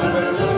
Super